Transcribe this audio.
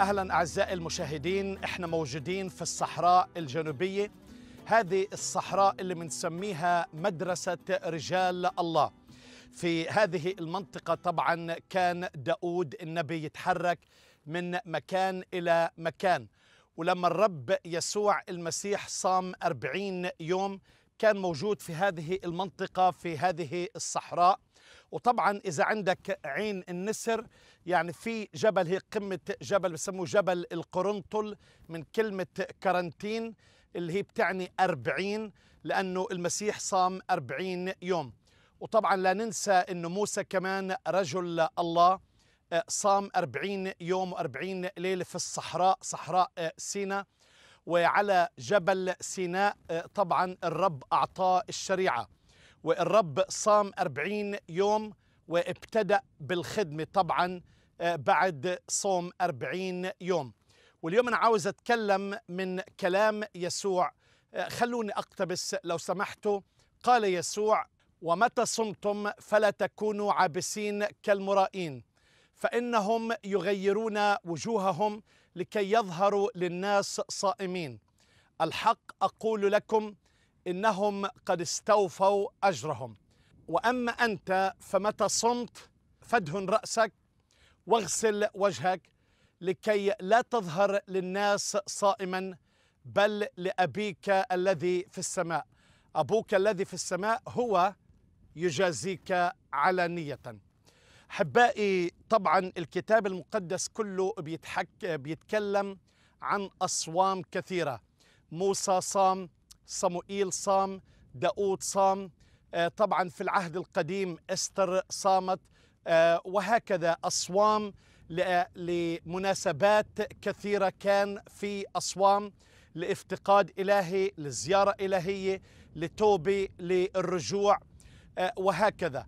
أهلا أعزائي المشاهدين إحنا موجودين في الصحراء الجنوبية. هذه الصحراء اللي بنسميها مدرسة رجال الله. في هذه المنطقة طبعا كان داود النبي يتحرك من مكان إلى مكان. ولما الرب يسوع المسيح صام أربعين يوم كان موجود في هذه المنطقة في هذه الصحراء. وطبعا إذا عندك عين النسر يعني في جبل هي قمة جبل بسموه جبل القرنطل من كلمة كارنتين اللي هي بتعني أربعين لأنه المسيح صام أربعين يوم. وطبعا لا ننسى أنه موسى كمان رجل الله صام أربعين يوم وأربعين ليلة في الصحراء صحراء سيناء وعلى جبل سيناء طبعا الرب أعطاه الشريعة. والرب صام أربعين يوم وابتدأ بالخدمة طبعا بعد صوم أربعين يوم. واليوم أنا عاوز أتكلم من كلام يسوع. خلوني أقتبس لو سمحتوا. قال يسوع ومتى صمتم فلا تكونوا عابسين كالمرائين فإنهم يغيرون وجوههم لكي يظهروا للناس صائمين. الحق أقول لكم إنهم قد استوفوا أجرهم. وأما أنت فمتى صمت فادهن رأسك واغسل وجهك لكي لا تظهر للناس صائما بل لأبيك الذي في السماء. أبوك الذي في السماء هو يجازيك علانية. أحبائي طبعا الكتاب المقدس كله بيتحك بيتكلم عن أصوام كثيرة. موسى صام صموئيل صام داود صام. طبعا في العهد القديم إستر صامت. وهكذا أصوام لمناسبات كثيرة كان في أصوام لافتقاد إلهي لزيارة إلهية لتوبة للرجوع. وهكذا.